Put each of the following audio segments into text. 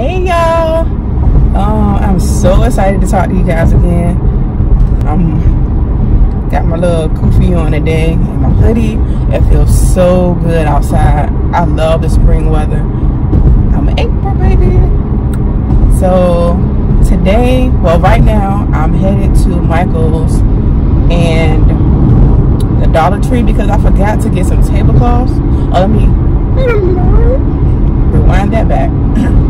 Hey y'all. Um, I'm so excited to talk to you guys again. I'm got my little kufi on today and my hoodie. It feels so good outside. I love the spring weather. I'm an April baby. So today, well right now, I'm headed to Michael's and the Dollar Tree because I forgot to get some tablecloths. Oh, let me rewind that back.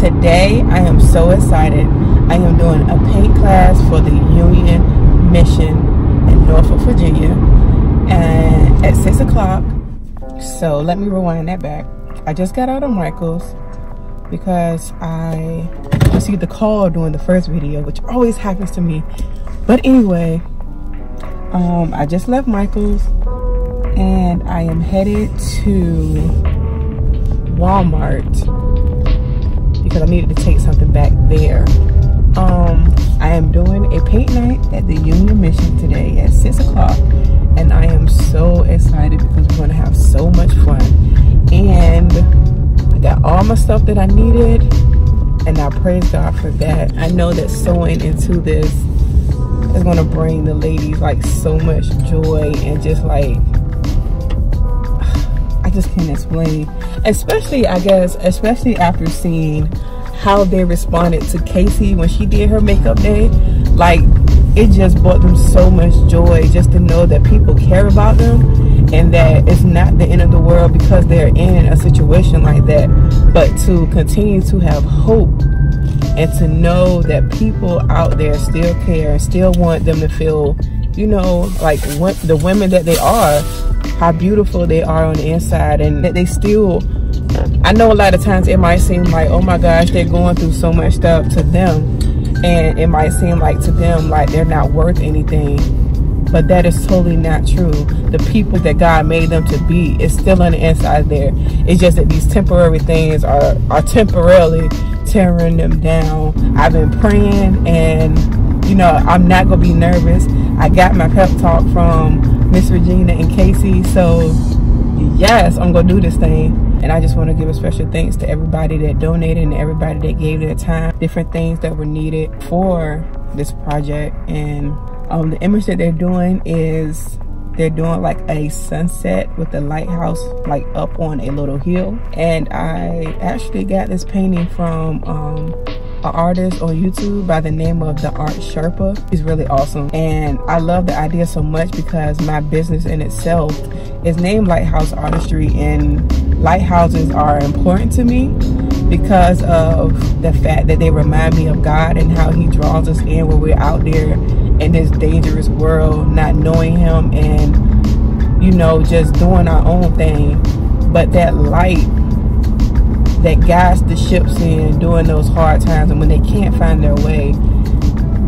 Today, I am so excited. I am doing a paint class for the Union Mission in Norfolk, Virginia, and at six o'clock. So let me rewind that back. I just got out of Michael's because I received the call during the first video, which always happens to me. But anyway, um, I just left Michael's and I am headed to Walmart because I needed to take something back there. Um, I am doing a paint night at the Union Mission today at 6 o'clock and I am so excited because we're going to have so much fun. And I got all my stuff that I needed and I praise God for that. I know that sowing into this is going to bring the ladies like so much joy and just like just can't explain. Especially, I guess, especially after seeing how they responded to Casey when she did her makeup day. Like, it just brought them so much joy just to know that people care about them and that it's not the end of the world because they're in a situation like that, but to continue to have hope and to know that people out there still care and still want them to feel, you know, like the women that they are, how beautiful they are on the inside, and that they still. I know a lot of times it might seem like, oh my gosh, they're going through so much stuff to them, and it might seem like to them like they're not worth anything. But that is totally not true. The people that God made them to be is still on the inside there. It's just that these temporary things are, are temporarily tearing them down. I've been praying and you know, I'm not gonna be nervous. I got my pep talk from Miss Regina and Casey, so yes, I'm gonna do this thing. And I just want to give a special thanks to everybody that donated and everybody that gave their time, different things that were needed for this project. And um, the image that they're doing is they're doing like a sunset with the lighthouse like up on a little hill and i actually got this painting from um, an artist on youtube by the name of the art sherpa he's really awesome and i love the idea so much because my business in itself is named lighthouse artistry and lighthouses are important to me because of the fact that they remind me of god and how he draws us in when we're out there in this dangerous world, not knowing him and, you know, just doing our own thing. But that light that guides the ships in during those hard times. And when they can't find their way,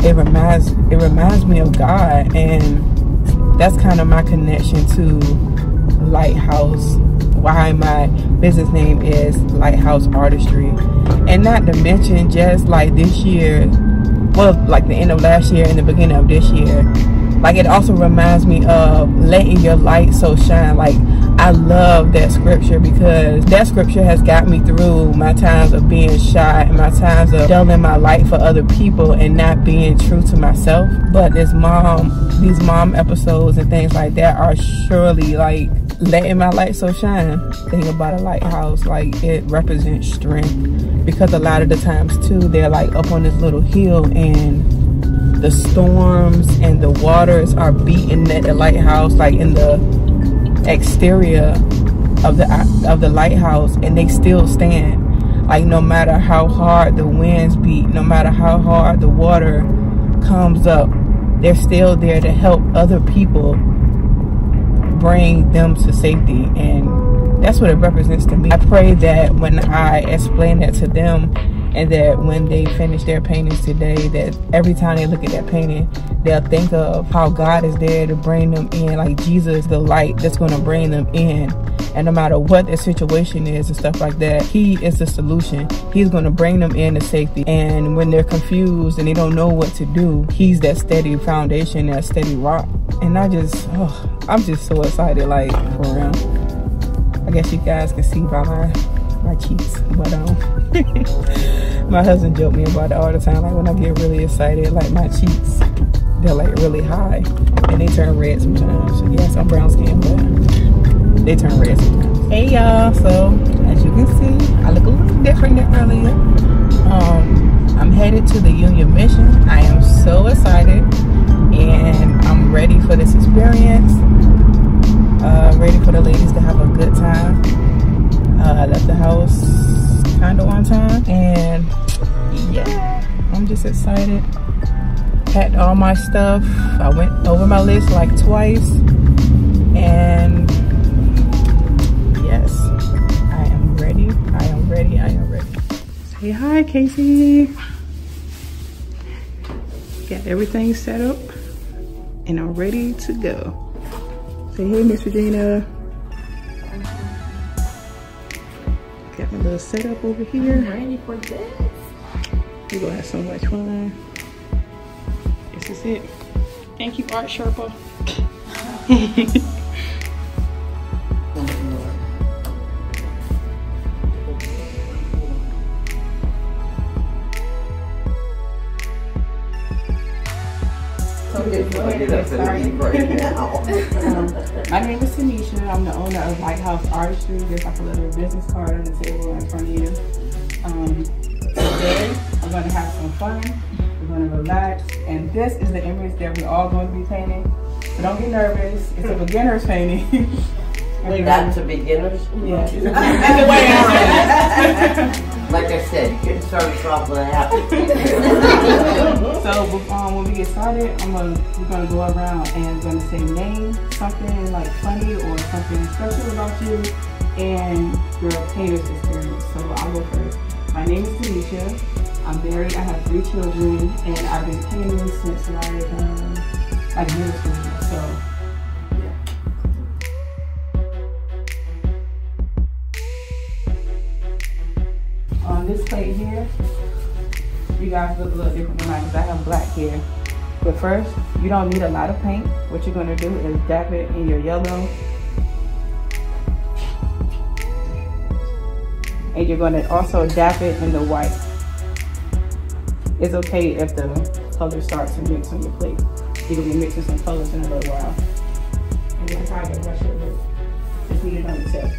it reminds it reminds me of God. And that's kind of my connection to Lighthouse. Why my business name is Lighthouse Artistry. And not to mention just like this year well like the end of last year and the beginning of this year like it also reminds me of letting your light so shine. Like i love that scripture because that scripture has got me through my times of being shy and my times of telling my light for other people and not being true to myself. But this mom these mom episodes and things like that are surely like letting my light so shine. Thing about a lighthouse like it represents strength because a lot of the times too they're like up on this little hill and the storms and the waters are beating at the lighthouse like in the exterior of the of the lighthouse and they still stand like no matter how hard the winds beat no matter how hard the water comes up they're still there to help other people bring them to safety and that's what it represents to me. I pray that when I explain that to them and that when they finish their paintings today that every time they look at that painting they'll think of how God is there to bring them in. Like Jesus the light that's going to bring them in. And no matter what their situation is and stuff like that he is the solution. He's going to bring them into safety. And when they're confused and they don't know what to do he's that steady foundation that steady rock. And I just oh, I'm just so excited like for real. I guess you guys can see by my my cheeks. But um, my husband joked me about it all the time. Like when I get really excited, like my cheeks, they're like really high and they turn red sometimes. Yes, I'm brown skin, but they turn red sometimes. Hey y'all, so as you can see, I look a little different than earlier. Um, I'm headed to the Union Mission. I am so excited and I'm ready for this experience. Uh, ready for the ladies to have a just excited. Packed all my stuff. I went over my list like twice and yes, I am ready. I am ready. I am ready. Say hi, Casey. Got everything set up and I'm ready to go. Say hey, Miss Regina. Got my little setup over here. I'm ready for this. We're gonna have so much fun. This is it. Thank you, Art Sherpa. So we're just going to get started. Um, my name is Tanisha. I'm the owner of Lighthouse Artistry. There's like a little business card on the table in front of you. Um, today, Going to have some fun. We're going to relax. And this is the image that we're all going to be painting. So don't get nervous. It's a beginner's painting. Leave that to beginners. Yeah. it's a- it's a way Like I said, you can start off with a happy. So um, when we get started, I'm gonna we're gonna go around and gonna say name something like funny or something special about you and your painter's experience. So I'll go first. My name is Tanisha. I'm married. I have three children, and I've been painting since like um, like middle school. So on this plate here, you guys look a little different than mine because I have black hair. But first, you don't need a lot of paint. What you're gonna do is dab it in your yellow. And you're gonna also dab it in the white. It's okay if the color starts to mix on your plate. You're gonna be mixing some colors in a little while. And then try to brush it with, just need it on the tip.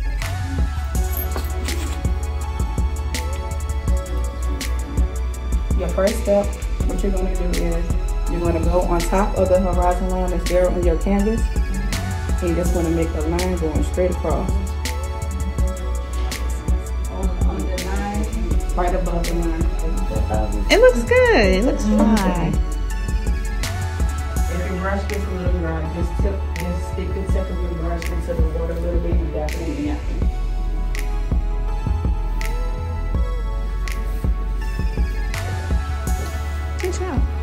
Your first step, what you're gonna do is you're gonna go on top of the horizon line that's there on your canvas. And you're just gonna make a line going straight across. Right above the line. It looks good. It looks mm-hmm. fine. If your brush gets a little dry, just tip, just stick the tip of your brush into the water a little bit it in the napkin. Good job.